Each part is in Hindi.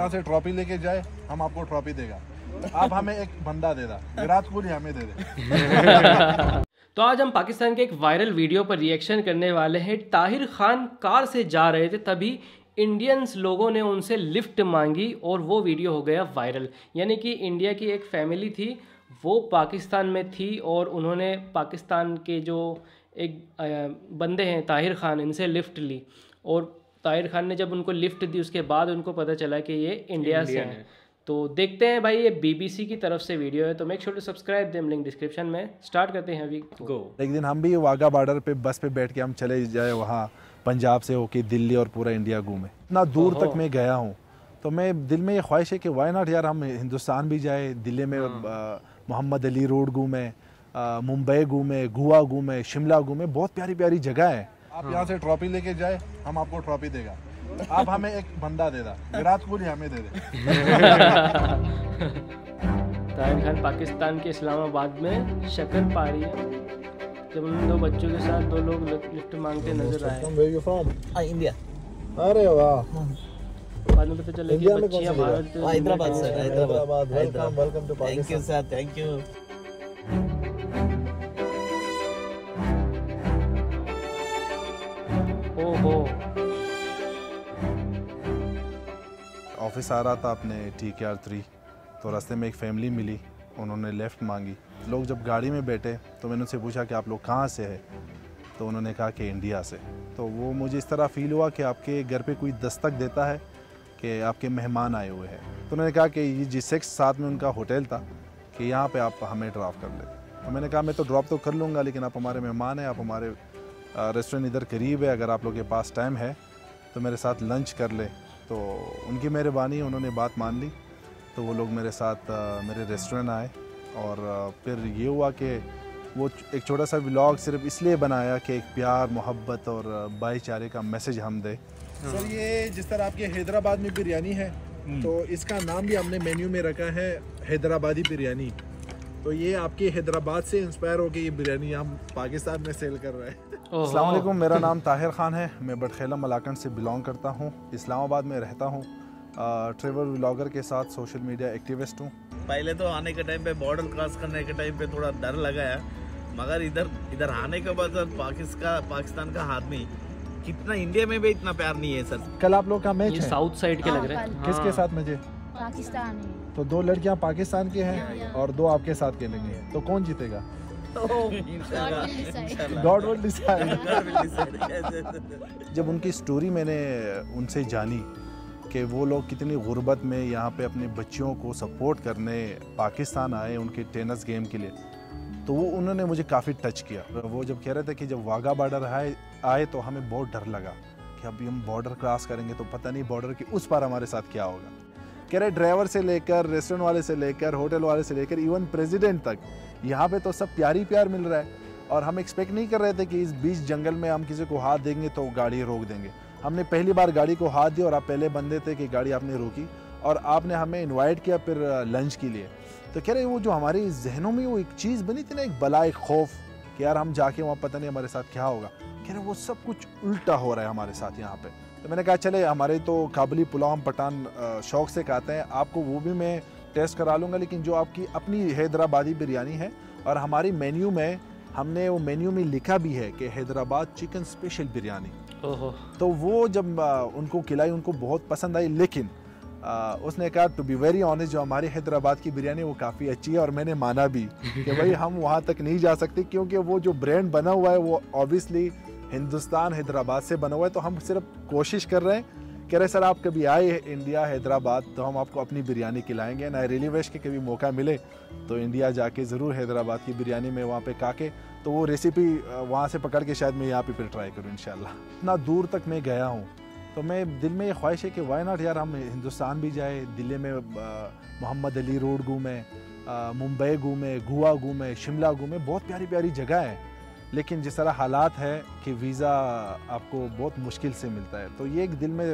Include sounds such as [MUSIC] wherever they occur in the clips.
यहाँ से ट्रॉफी लेके जाए, हम आपको ट्रॉफी देगा। आप हमें एक बंदा दे दा। विराट कोहली हमें दे दे। [LAUGHS] तो आज हम पाकिस्तान के एक वायरल वीडियो पर रिएक्शन करने वाले हैं। ताहिर खान कार से जा रहे थे, तभी इंडियंस लोगों ने उनसे लिफ्ट मांगी और वो वीडियो हो गया वायरल यानी कि इंडिया की एक फैमिली थी, वो पाकिस्तान में थी और उन्होंने पाकिस्तान के जो एक बंदे हैं, ताहिर खान, इनसे लिफ्ट ली। और ताहिर खान ने जब उनको लिफ्ट दी उसके बाद उनको पता चला कि ये इंडिया से हैं। तो देखते हैं भाई ये बीबीसी की तरफ़ से वीडियो है तो make sure to subscribe them link description में। स्टार्ट करते हैं अभी। गो एक दिन हम भी वाघा बॉर्डर पे बस पे बैठ के हम चले जाए वहाँ पंजाब से होके दिल्ली और पूरा इंडिया घूमे। इतना दूर तक मैं गया हूँ तो मैं दिल में ये ख्वाहिश है कि वाई नॉट यार हम हिंदुस्तान भी जाए दिल्ली में मोहम्मद अली रोड घूमे मुंबई घूमे गोवा घूमे शिमला घूमे बहुत प्यारी प्यारी जगह है। आप यहाँ से ट्रॉफी लेके जाए हम आपको ट्रॉफी देगा। आप हमें एक बंदा दे दा। विराट कोहली हमें दे दे। ताहिर खान पाकिस्तान के इस्लामाबाद में शक्कर पारी। है जब उन दो बच्चों के साथ दो लोग लिफ्ट मांगते नज़र आए। इंडिया। अरे वाह। बाद में पता चला कि इंडिया में कौन बच्चियाँ Bharat Hyderabad sir Hyderabad. Welcome welcome to thank you sir thank you office आ रहा था अपने टी के आर थ्री। तो रास्ते में एक फैमिली मिली, उन्होंने लेफ़्ट मांगी। लोग जब गाड़ी में बैठे तो मैंने उनसे पूछा कि आप लोग कहाँ से हैं? तो उन्होंने कहा कि इंडिया से। तो वो मुझे इस तरह फील हुआ कि आपके घर पे कोई दस्तक देता है कि आपके मेहमान आए हुए हैं। तो उन्होंने कहा कि ये जिस एक साथ में उनका होटल था, कि यहाँ पे आप हमें ड्रॉप कर ले। तो मैंने कहा, मैं तो ड्रॉप तो कर लूँगा, लेकिन आप हमारे मेहमान हैं, आप हमारे रेस्टोरेंट इधर करीब है, अगर आप लोग के पास टाइम है तो मेरे साथ लंच कर ले। तो उनकी मेहरबानी उन्होंने बात मान ली। तो वो लोग मेरे साथ मेरे रेस्टोरेंट आए और फिर ये हुआ कि वो एक छोटा सा व्लॉग सिर्फ़ इसलिए बनाया कि एक प्यार मोहब्बत और भाईचारे का मैसेज हम दें। सर ये जिस तरह आपके हैदराबाद में बिरयानी है तो इसका नाम भी हमने मेन्यू में रखा है हैदराबादी बिरयानी। तो ये आपके हैदराबाद से इंस्पायर होकर ये बिरयानी हम पाकिस्तान में सेल कर रहे हैं। ओहो। अस्सलाम मेरा नाम ताहिर ख़ान है। मैं बटखेला मलाकंड से बिलोंग करता हूँ। इस्लामाबाद में रहता हूँ। ट्रेवल व्लॉगर के साथ सोशल मीडिया एक्टिविस्ट हूँ। पहले तो आने के टाइम पे बॉर्डर क्रॉस करने के टाइम पे थोड़ा डर लगा है मगर इधर इधर आने के बाद सर पाकिस्तान पाकिस्तान का आदमी कितना इंडिया में भी इतना प्यार नहीं है सर। कल आप लोग का मैच साउथ साइड के हाँ, लग रहे हैं। किसके हाँ। साथ मुझे पाकिस्तान तो दो लड़कियाँ पाकिस्तान के हैं और दो आपके साथ खेलेंगे। तो कौन जीतेगा? God will decide. जब उनकी स्टोरी मैंने उनसे जानी कि वो लोग कितनी गुर्बत में यहाँ पे अपने बच्चियों को सपोर्ट करने पाकिस्तान आए उनके टेनिस गेम के लिए तो वो उन्होंने मुझे काफ़ी टच किया। वो जब कह रहे थे कि जब वाघा बॉर्डर आए आए तो हमें बहुत डर लगा कि अभी हम बॉर्डर क्रॉस करेंगे तो पता नहीं बॉर्डर के उस पार हमारे साथ क्या होगा। कह रहे ड्राइवर से लेकर रेस्टोरेंट वाले से लेकर होटल वाले से लेकर इवन प्रेसिडेंट तक, यहाँ पे तो सब प्यार ही प्यार मिल रहा है। और हम एक्सपेक्ट नहीं कर रहे थे कि इस बीच जंगल में हम किसी को हाथ देंगे तो गाड़ी रोक देंगे। हमने पहली बार गाड़ी को हाथ दिया और आप पहले बंदे थे कि गाड़ी आपने रोकी और आपने हमें इनवाइट किया फिर लंच के लिए। तो कह रहे वो जो हमारी जहनों में वो एक चीज़ बनी थी ना, एक बला, एक खौफ कि यार हम जाके वहाँ पता नहीं हमारे साथ क्या होगा। कह रहे वो सब कुछ उल्टा हो रहा है हमारे साथ यहाँ पे। तो मैंने कहा चले हमारे तो काबली पुलाव पठान शौक से खाते हैं। आपको वो भी मैं टेस्ट करा लूँगा लेकिन जो आपकी अपनी हैदराबादी बिरयानी है और हमारी मेन्यू में हमने वो मेन्यू में लिखा भी है कि हैदराबाद चिकन स्पेशल बिरयानी। तो वो जब उनको खिलाई उनको बहुत पसंद आई लेकिन आ, उसने कहा टू बी वेरी ऑनेस्ट जो हमारी हैदराबाद की बिरयानी वो काफ़ी अच्छी है और मैंने माना भी [LAUGHS] कि भाई हम वहाँ तक नहीं जा सकते क्योंकि वो जो ब्रांड बना हुआ है वो ऑब्वियसली हिंदुस्तान हैदराबाद से बना हुआ है। तो हम सिर्फ़ कोशिश कर रहे हैं कह रहे सर, आप कभी आए इंडिया, हैदराबाद तो हम आपको अपनी बिरयानी खिलाएँगे। ना रियली विश के कभी मौका मिले तो इंडिया जाके ज़रूर हैदराबाद की बिरयानी में वहाँ पे के तो वो रेसिपी वहाँ से पकड़ के शायद मैं यहाँ पे फिर ट्राई करूँ इंशाल्लाह। इतना दूर तक मैं गया हूँ तो मैं, दिल में ये ख्वाहिश है कि वाई नॉट यार हम हिंदुस्तान भी जाए, दिल्ली में मोहम्मद अली रोड घूमें मुंबई घूमें, गोवा घूमें, शिमला घूमें, बहुत प्यारी प्यारी जगह है। लेकिन जिस तरह हालात है कि वीज़ा आपको बहुत मुश्किल से मिलता है तो ये एक दिल में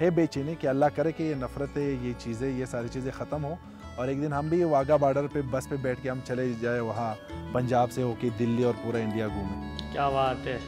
है बेचैनी कि अल्लाह करे कि ये नफ़रतें, ये चीज़ें, ये सारी चीज़ें ख़त्म हो और एक दिन हम भी वाघा बॉर्डर पे बस पे बैठ के हम चले जाए वहाँ पंजाब से होके दिल्ली और पूरा इंडिया घूमें। क्या बात है।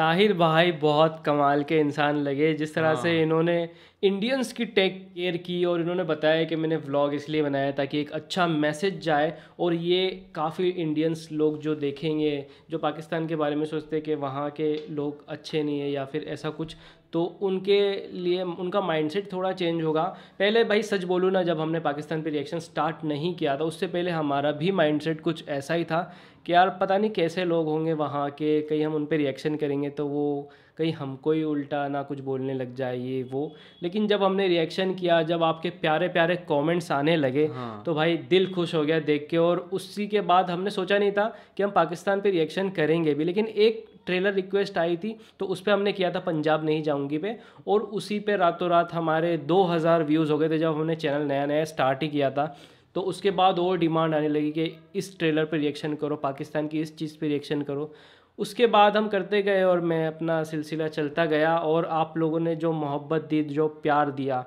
ताहिर भाई बहुत कमाल के इंसान लगे जिस तरह से हाँ। इन्होंने इंडियंस की टेक केयर की और इन्होंने बताया कि मैंने व्लॉग इसलिए बनाया ताकि एक अच्छा मैसेज जाए और ये काफ़ी इंडियंस लोग जो देखेंगे जो पाकिस्तान के बारे में सोचते हैं कि वहाँ के लोग अच्छे नहीं है या फिर ऐसा कुछ तो उनके लिए उनका माइंडसेट थोड़ा चेंज होगा। पहले भाई सच बोलूँ ना जब हमने पाकिस्तान पे रिएक्शन स्टार्ट नहीं किया था उससे पहले हमारा भी माइंडसेट कुछ ऐसा ही था कि यार पता नहीं कैसे लोग होंगे वहाँ के कहीं हम उन पर रिएक्शन करेंगे तो वो कहीं हमको ही उल्टा ना कुछ बोलने लग जाए ये वो। लेकिन जब हमने रिएक्शन किया जब आपके प्यारे प्यारे कमेंट्स आने लगे हाँ। तो भाई दिल खुश हो गया देख के और उसी के बाद हमने सोचा नहीं था कि हम पाकिस्तान पे रिएक्शन करेंगे भी। लेकिन एक ट्रेलर रिक्वेस्ट आई थी तो उस पर हमने किया था पंजाब नहीं जाऊँगी पे, और उसी पे रातों रात हमारे 2000 व्यूज़ हो गए थे जब हमने चैनल नया नया स्टार्ट ही किया था। तो उसके बाद और डिमांड आने लगी कि इस ट्रेलर पर रिएक्शन करो, पाकिस्तान की इस चीज़ पर रिएक्शन करो। उसके बाद हम करते गए और मैं अपना सिलसिला चलता गया और आप लोगों ने जो मोहब्बत दी, जो प्यार दिया,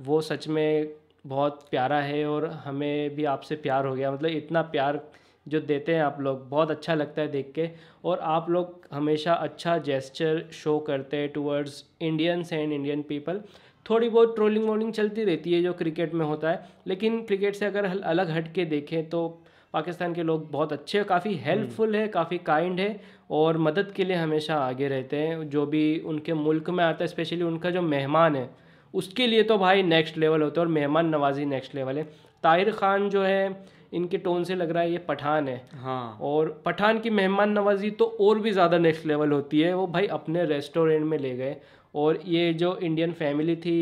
वो सच में बहुत प्यारा है और हमें भी आपसे प्यार हो गया। मतलब इतना प्यार जो देते हैं आप लोग, बहुत अच्छा लगता है देख के। और आप लोग हमेशा अच्छा जेस्चर शो करते हैं towards Indians and Indian people थोड़ी बहुत ट्रोलिंग वोलिंग चलती रहती है जो क्रिकेट में होता है। लेकिन क्रिकेट से अगर अलग हट के देखें तो पाकिस्तान के लोग बहुत अच्छे काफ़ी हेल्पफुल है, काफ़ी काइंड है और मदद के लिए हमेशा आगे रहते हैं। जो भी उनके मुल्क में आता है स्पेशली उनका जो मेहमान है, उसके लिए तो भाई नेक्स्ट लेवल होता है और मेहमान नवाजी नेक्स्ट लेवल है। ताहिर ख़ान जो है इनके टोन से लग रहा है ये पठान है। हाँ। और पठान की मेहमान नवाजी तो और भी ज़्यादा नेक्स्ट लेवल होती है। वो भाई अपने रेस्टोरेंट में ले गए। और ये जो इंडियन फैमिली थी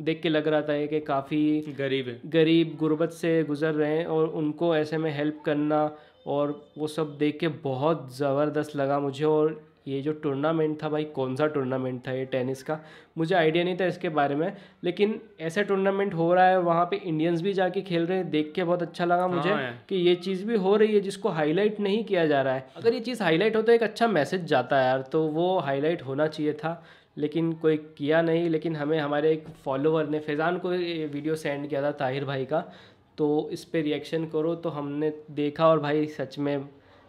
देख के लग रहा था कि काफ़ी गरीब है। गरीब गुर्बत से गुज़र रहे हैं और उनको ऐसे में हेल्प करना और वो सब देख के बहुत ज़बरदस्त लगा मुझे। और ये जो टूर्नामेंट था भाई कौन सा टूर्नामेंट था ये टेनिस का? मुझे आइडिया नहीं था इसके बारे में लेकिन ऐसा टूर्नामेंट हो रहा है वहाँ पे इंडियंस भी जाके खेल रहे हैं देख के बहुत अच्छा लगा मुझे हाँ कि ये चीज़ भी हो रही है जिसको हाईलाइट नहीं किया जा रहा है। अगर ये चीज़ हाईलाइट हो तो एक अच्छा मैसेज जाता है यार तो वो हाईलाइट होना चाहिए था लेकिन कोई किया नहीं लेकिन हमें हमारे एक फॉलोअर ने फैज़ान को ये वीडियो सेंड किया था ताहिर भाई का तो इस पर रिएक्शन करो तो हमने देखा और भाई सच में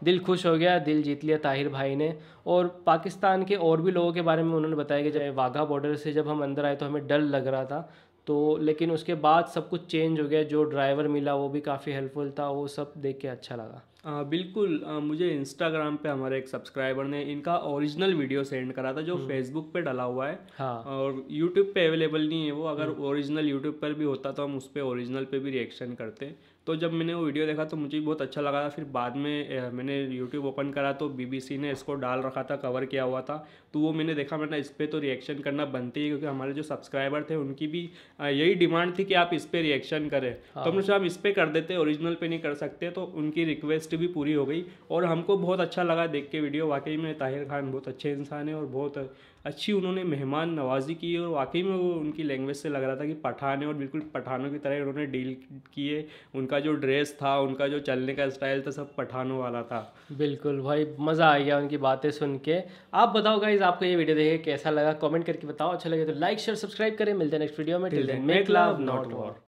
दिल खुश हो गया दिल जीत लिया ताहिर भाई ने। और पाकिस्तान के और भी लोगों के बारे में उन्होंने बताया कि जब वाघा बॉर्डर से जब हम अंदर आए तो हमें डर लग रहा था। तो लेकिन उसके बाद सब कुछ चेंज हो गया जो ड्राइवर मिला वो भी काफ़ी हेल्पफुल था वो सब देख के अच्छा लगा। आ, बिल्कुल आ, मुझे इंस्टाग्राम पे हमारे एक सब्सक्राइबर ने इनका ओरिजिनल वीडियो सेंड करा था जो फेसबुक पे डला हुआ है। हाँ। और यूट्यूब पे अवेलेबल नहीं है वो अगर ओरिजिनल यूट्यूब पर भी होता तो हम उस पर ओरिजिनल पे भी रिएक्शन करते। तो जब मैंने वो वीडियो देखा तो मुझे बहुत अच्छा लगा था। फिर बाद में मैंने यूट्यूब ओपन करा तो बीबीसी ने इसको डाल रखा था कवर किया हुआ था। तो वो मैंने देखा मैंने इस पर तो रिएक्शन करना बनती है क्योंकि हमारे जो सब्सक्राइबर थे उनकी भी यही डिमांड थी कि आप इस पर रिएक्शन करें। तो हमने सोचा हम इस पर कर देते ओरिजिनल पे नहीं कर सकते। तो उनकी रिक्वेस्ट भी पूरी हो गई। और हमको बहुत अच्छा लगा देख के वीडियो। वाकई में ताहिर खान बहुत अच्छे इंसान है और बहुत अच्छी उन्होंने मेहमान नवाजी की और वाकई में वो उनकी लैंग्वेज से लग रहा था कि पठान है और बिल्कुल पठानों की तरह उन्होंने डील किए। उनका जो ड्रेस था, उनका जो चलने का स्टाइल था, सब पठानों वाला था। बिल्कुल, भाई, मज़ा आ गया उनकी बातें सुन के। आप बताओ गाइज़ आपको ये वीडियो देखे कैसा लगा? कमेंट करके बताओ। अच्छा लगे तो लाइक शेयर सब्सक्राइब करें। मिलते हैं नेक्स्ट वीडियो में। Till then make love not war